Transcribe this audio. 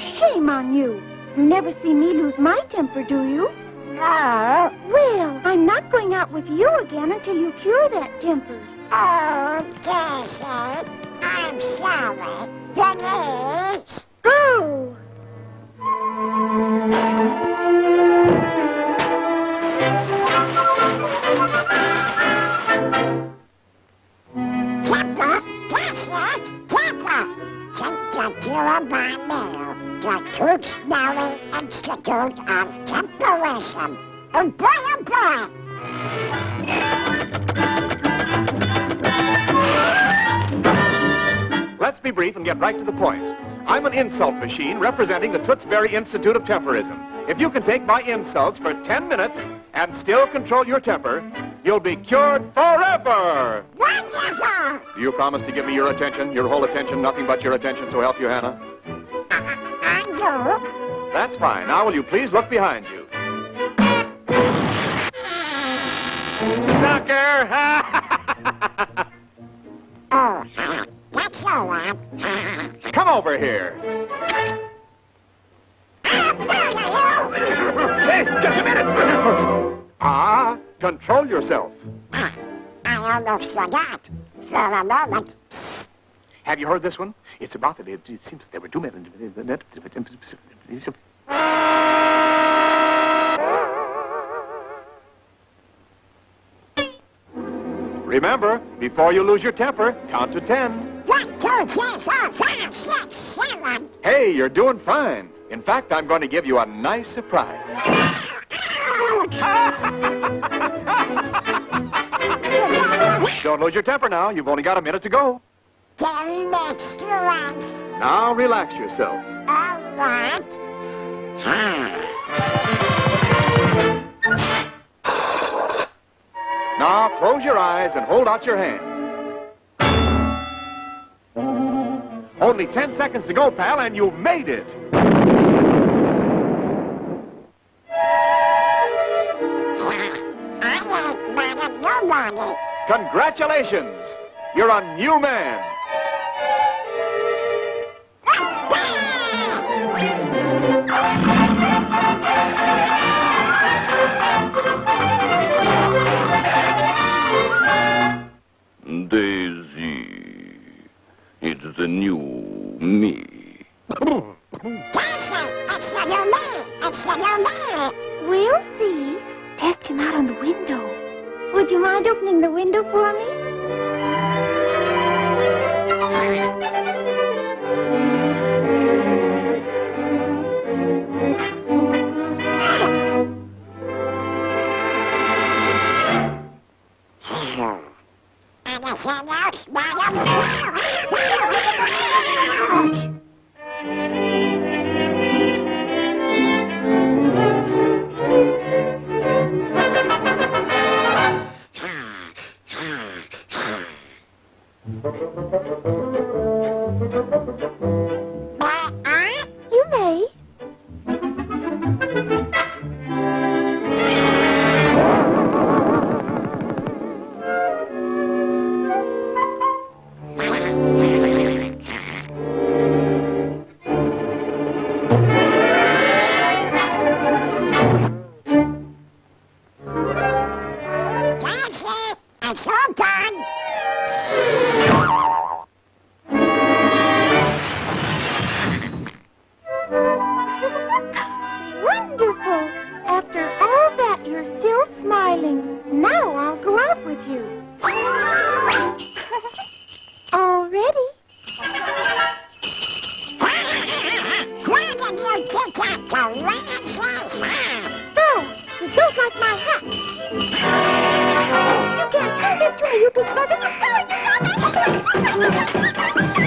on you. You never see me lose my temper, do you? No. Well, I'm not going out with you again until you cure that temper. Oh, Daisy, I'm sorry. Please. Go! Temper, that's it, temper. Mail. The Smelly Institute of Temperism. Oh boy, oh boy. Let's be brief and get right to the point. I'm an insult machine representing the Tootsbury Institute of Temperism. If you can take my insults for 10 minutes and still control your temper, you'll be cured forever. Wonderful. Do you promise to give me your attention, your whole attention, nothing but your attention, so help you, Hannah? I do. That's fine. Now, will you please look behind you? Sucker! Oh, that's right. Ah, Come over here. Hey, just a minute! Control yourself. I almost forgot. For a moment. Have you heard this one? It's about that it, it seems that there were two men. Remember, before you lose your temper, count to ten. One, two, three, four, five, six, seven. Hey, you're doing fine. In fact, I'm going to give you a nice surprise. Don't lose your temper now. You've only got a minute to go. Ten minutes strength. Now relax yourself. All right. Now close your eyes and hold out your hand. Only ten seconds to go, pal, and you've made it. Nobody. Congratulations! You're a new man. Daisy, it's the new me. Daisy, it's the new me. It's the new me. We'll see. Test him out on the window. Would you mind opening the window for me? Anything The landslide hat? Oh, don't like my hat. You can't tell this way, you big brother. You